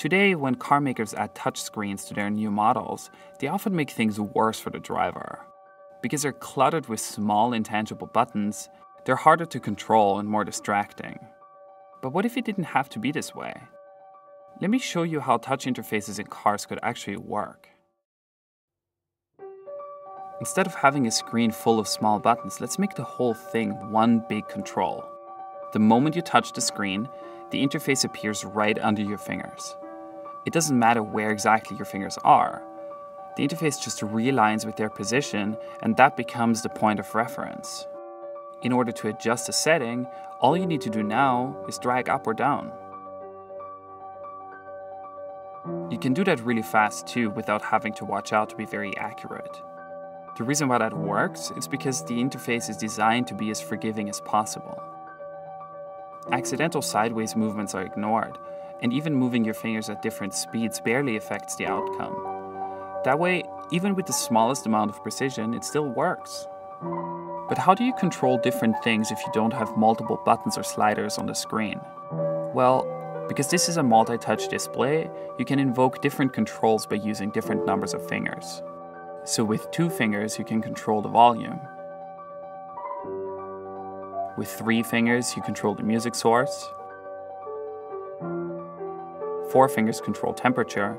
Today, when car makers add touchscreens to their new models, they often make things worse for the driver. Because they're cluttered with small, intangible buttons, they're harder to control and more distracting. But what if it didn't have to be this way? Let me show you how touch interfaces in cars could actually work. Instead of having a screen full of small buttons, let's make the whole thing one big control. The moment you touch the screen, the interface appears right under your fingers. It doesn't matter where exactly your fingers are. The interface just realigns with their position, and that becomes the point of reference. In order to adjust a setting, all you need to do now is drag up or down. You can do that really fast too without having to watch out to be very accurate. The reason why that works is because the interface is designed to be as forgiving as possible. Accidental sideways movements are ignored, and even moving your fingers at different speeds barely affects the outcome. That way, even with the smallest amount of precision, it still works. But how do you control different things if you don't have multiple buttons or sliders on the screen? Well, because this is a multi-touch display, you can invoke different controls by using different numbers of fingers. So with two fingers, you can control the volume. With three fingers, you control the music source. Four fingers control temperature.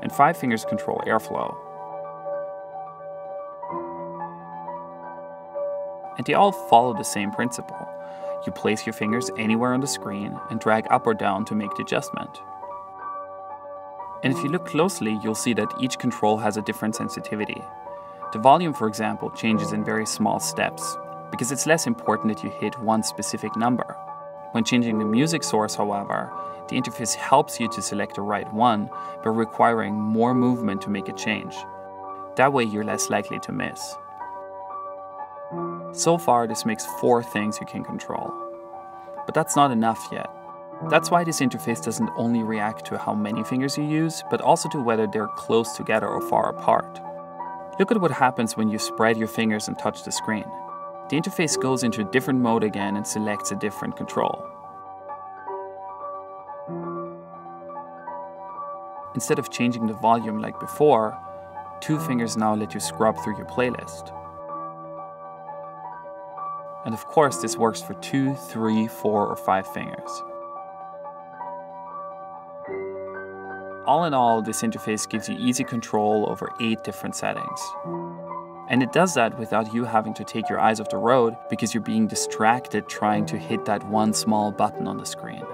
And five fingers control airflow. And they all follow the same principle. You place your fingers anywhere on the screen and drag up or down to make the adjustment. And if you look closely, you'll see that each control has a different sensitivity. The volume, for example, changes in very small steps, because it's less important that you hit one specific number. When changing the music source, however, the interface helps you to select the right one by requiring more movement to make a change. That way you're less likely to miss. So far, this makes four things you can control. But that's not enough yet. That's why this interface doesn't only react to how many fingers you use, but also to whether they're close together or far apart. Look at what happens when you spread your fingers and touch the screen the interface goes into a different mode again and selects a different control. Instead of changing the volume like before, two fingers now let you scrub through your playlist. And of course, this works for two, three, four, or five fingers. All in all, this interface gives you easy control over eight different settings. And it does that without you having to take your eyes off the road because you're being distracted trying to hit that one small button on the screen.